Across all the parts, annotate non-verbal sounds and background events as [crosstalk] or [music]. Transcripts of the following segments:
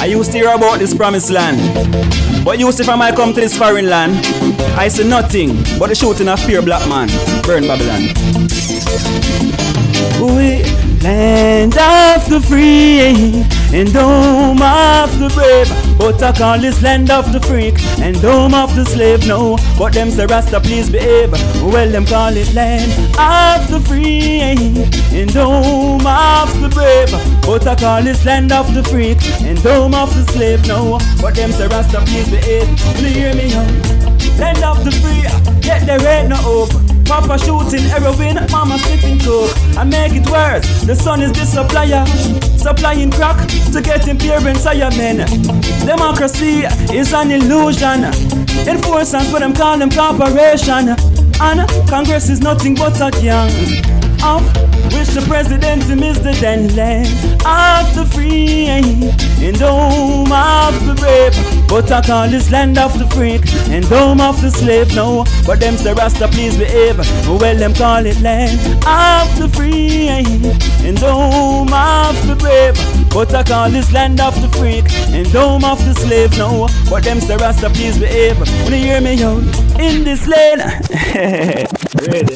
I used to hear about this promised land. But you see from I come to this foreign land, I see nothing but the shooting of pure black man. Burn Babylon. We land of the free and home of the brave. But I call this land of the freak and home of the slave. No, but them say Rasta please behave. Well, them call it land of the free and home of the brave. But I call this land of the freak and home of the slave. No, but them say Rasta please behave. Will you hear me? Huh? Land of the free, yet there ain't no hope. Papa shooting heroin, mama sniffing coke. I make it worse, the son is the supplier. Supplying crack to get parents higher men. Democracy is an illusion. Enforcers, what them call them corporation. And Congress is nothing but a gang of which the president the then land of the free and home of the brave. But I call this land of the freak and home of the slave. No, but them say Rasta please behave. Well, them call it land of the free and home of the brave. But I call this land of the freak and home of the slave. No, but them say Rasta please behave. You hear me out in this lane. [laughs] Ready.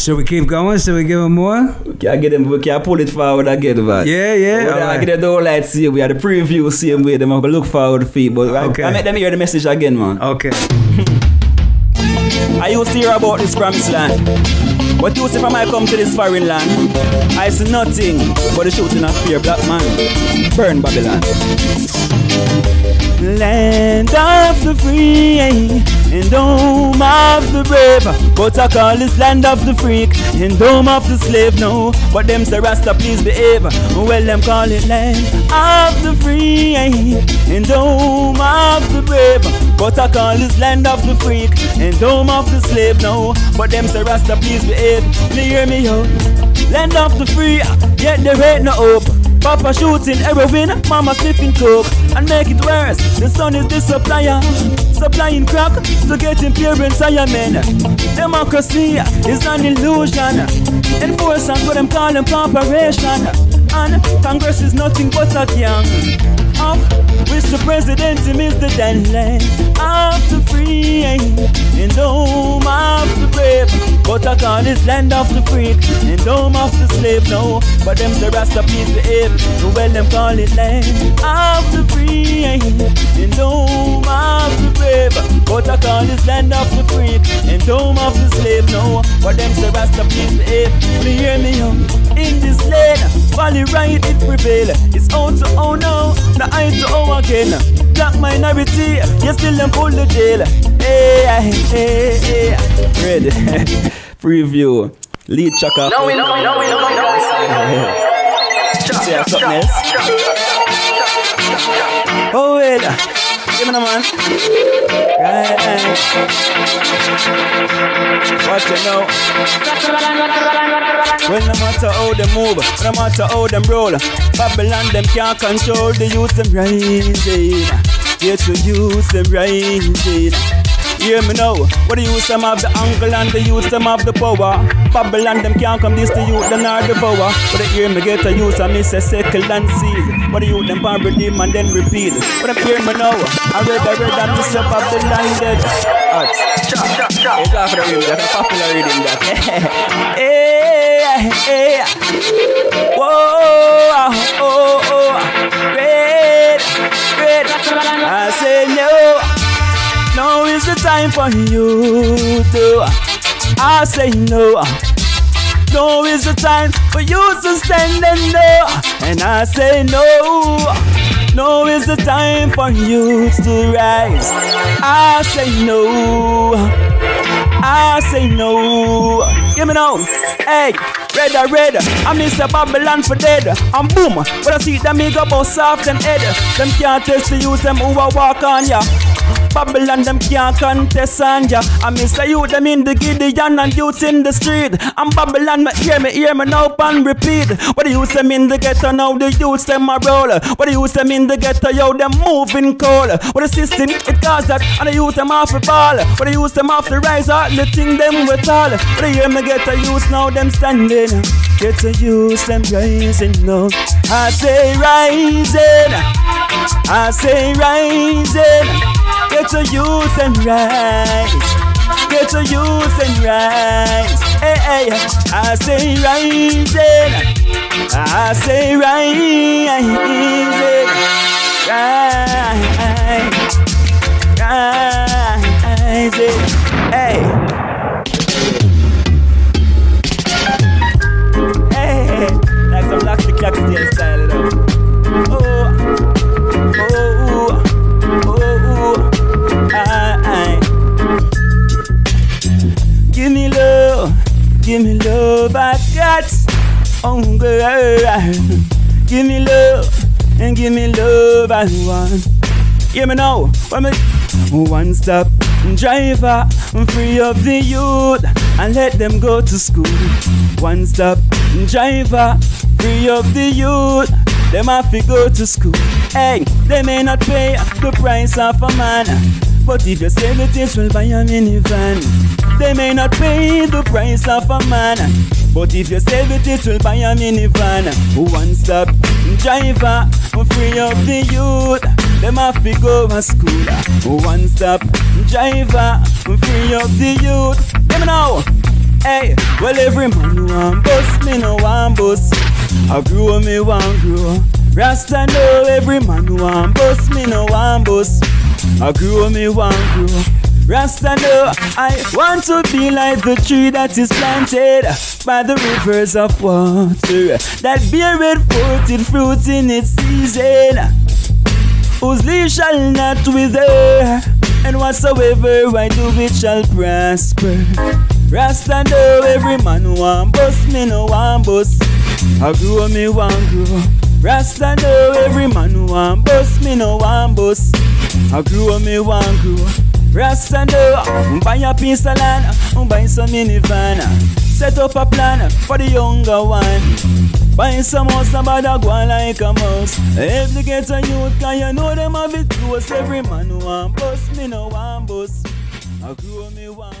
Should we keep going? Should we give him more? We can get them, we can pull it forward again, man. Yeah, yeah. We right. get the whole light see we had the preview same way, them I look forward to feet, but okay. I, I make them hear the message again, man. Okay. [laughs] I used to hear about this promised land. But you see from I come to this foreign land, I see nothing but the shooting of fear black man. Burn Babylon. Land of the free of the brave. But I call this land of the freak and home of the slave. No, but them say Rasta please behave. Well, them call it land of the free and home of the brave. But I call this land of the freak and home of the slave. No, but them say Rasta please behave. You hear me out? Land of the free, yet there ain't no hope. Papa shooting heroin, mama sniffing coke. And make it worse, the son is the supplier. Supplying crack to getting parents higher men Democracy is an illusion. Enforcers what them call them corporation. And Congress is nothing but a gang The president is the land Of the free and home of the brave But I call this land of the freak and home of the slave No, but them the Rasta please behave. Well, them call it land of the free and home of the brave. But I call this land of the free and home of the slave. No, but them say Rasta please behave. You hear me um, in this land, valley right it prevail. It's on to oh no, eye to oh again. Black minority, you still them full the jail. Eh, eh, eh, hey, hey, hey, ready. [laughs] Preview. Lead chaka. No, no, no, no, no, no. Say something else. Oh, wait. Ah, give me the man. Right. What you know? Well, no matter how they move, no matter how them roll, Babylon them can't control the youth them rising. Yes, the youth them rising. Hear me now. What the use them have the angle and the use them have the power. Babylon them can't come this to you, then are the power. But they hear me get a use and miss a second and seize. What the youth them pan redeem and then repeat. But them hear me now. I read I read and miss up of the landed. Hot. It's off the rim, that's a popular reading that. hey, hey. Whoa, time for you to. I say no. Now is the time for you to stand and know. And I say no. Now is the time for you to rise. I say no. I say no. Give me now. Hey, red or red. I miss a Babylon for dead. I'm boom. But I see them make up soft and head. Them can't test the use them who walk on ya. Babylon them can't contest ya. I miss the youth them in the Gideon and youth in the street. I'm Babylon, me hear me, hear me now and repeat. What the youth them in the ghetto now, the youth them a roll. What the youth them in the ghetto, yo, them moving cold. What the system it cause that, and the youth them off the ball. What the youth them off the rise, all the thing them with all. What the hear me get the youth now, them standing. rising. Get to use them rising now. I say rising. I say rising. Get to youth and rise. Get to youth and rise. Hey, hey. I say rising. I say rising. Rise. Give me love and give me love, I want. Hear me now, when me one stop driver, free up the youth and let them go to school. One stop driver, free up the youth. Them have to go to school. Hey, they may not pay the price of a man. But if you save it, it will buy a minivan. They may not pay the price of a man. But if you save it, it will buy a minivan. One stop driver, free up the youth. Them have to go to school. One stop driver, free up the youth. Let me know. Hey, well every man want bus, me no want bus. I grow me want grow. Rasta know every man want bus, me no want bus. I grow me want grow. Rasta know I want to be like the tree that is planted by the rivers of water that beareth forth fruit in its season, whose leaf shall not wither, and whatsoever I do it shall prosper. Rasta know every man want bust, me no want bust. I grow me want grow. Rasta know every man want bust, me no want bust. I grow me want grow. Rasta know buy a piece of land, buy some minivan. Set up a plan for the younger one. Buy some house, somebody go like a mouse. Get a youth, can you know them have it close. Every man who want bust, me no want bust. I grow me want